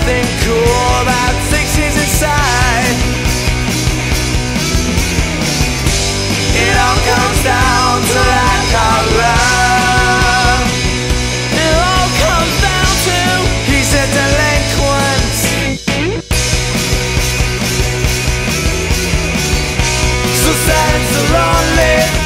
nothing cool about sixties inside. It all comes down to lack of love. It all comes down to he's a delinquent. So sad and so lonely.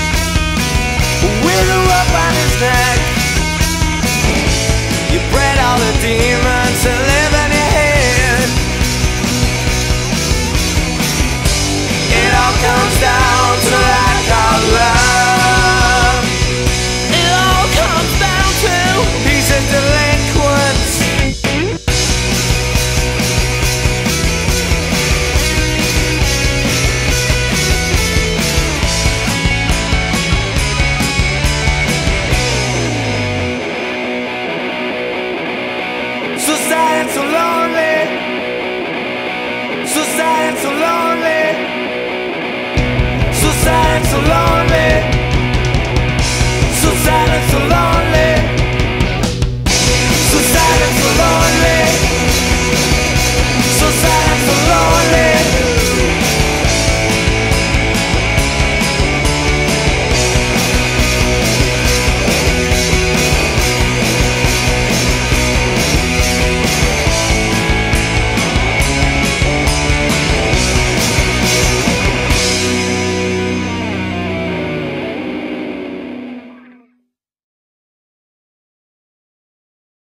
and so lonely. So sad and so lonely. So sad and so lonely.